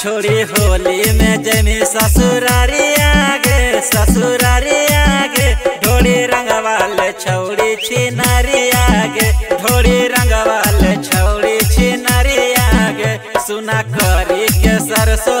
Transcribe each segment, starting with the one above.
छोड़ी होली में जमी ससुरारी आगे ससुरारी आगे ढोड़ी रंग वाले छौड़ी छिनारी आगे ढोड़ी रंग वाले छौड़ी छिनारी आगे, सुना करी के सरसों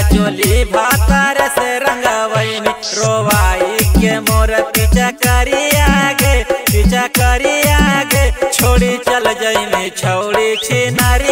चोली भातार से रंगवई रोवाई के मोर पीछा करी आगे, पीछा करी आगे, छोड़ी चल जइमी छोड़ी छिनारी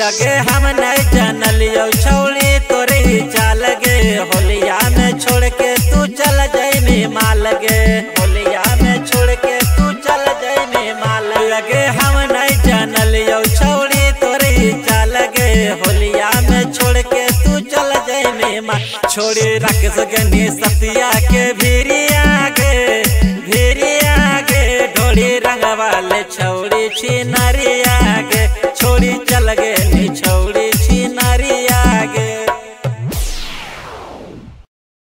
अगे हम नहीं जानलियो छौड़ी तोरी चाल गे होलिया में छोड़ के तू चल जइमी माल गे होलिया में छोड़ के तू चल जइमी माल लगे। हम नहीं जानलियो छौड़ी तोरी चाल गे होलिया में छोड़ के तू चल जइमी माल छोड़ी रख सगनी सतिया के भीरी आगे भीरी आगे। ढोड़ी रंग वाले छौड़ी छिनारी छोड़ी चल गए छोड़ी